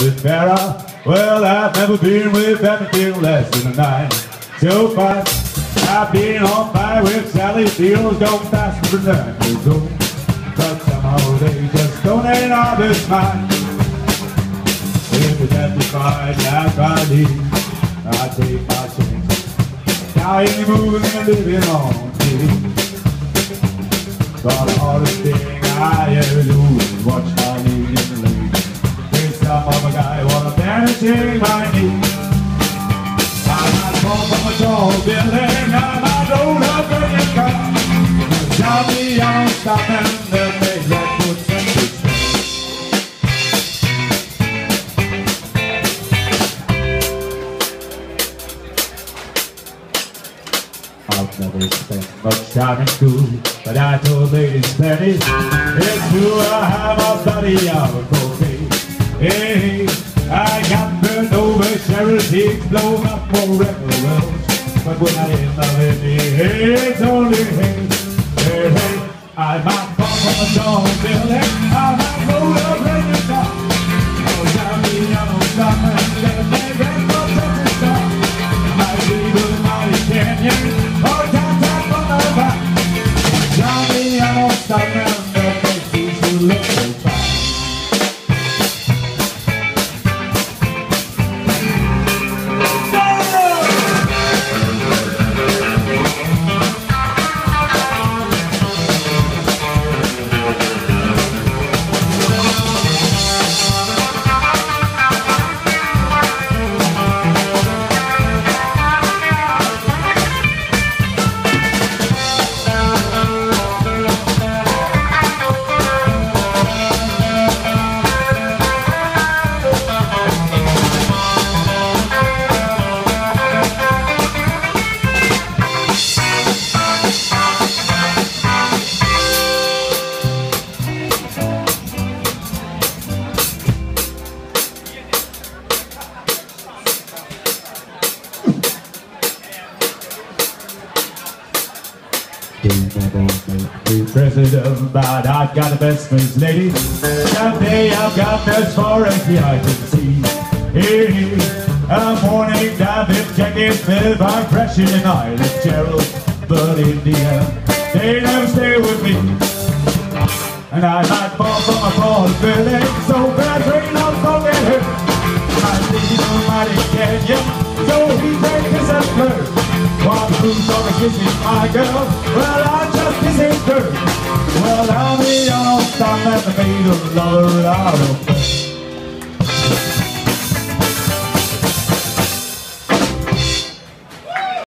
bit better. Well, I've never been with anything less than a nine. So fast, I've been on fire with Sally Fields, going faster than nine years old. But somehow they just don't ain't all this mine. If it's fight, like I need, I take my chance. Now ain't moving and living on me. But the hardest thing I ever do is watch I'm not far from a tall building, I'm not old up in your car. I don't stop and make that good sense. I've never spent much time in school, but I told ladies plenty. It's true I have a out of cocaine. Hey, got burned over, Hicks blown up for record. But when I in love with me, hey, it's only hey, hey, hey. I might fall from a tall building, I might roll president, but I've got the best friends, lady. Someday I've got as far as the eye can see. Hey, I'm morning down in Jacksonville, I'm crashing in Island Gerald, but in the end, they never stay with me. And I might fall from a tall building, so bad rain I'm gonna hurt. I see no mighty canyon, so he takes at first. Who's gonna kiss me, my girl, well I just kiss dirt. Well, I'm the stop at the maid of lover of bed.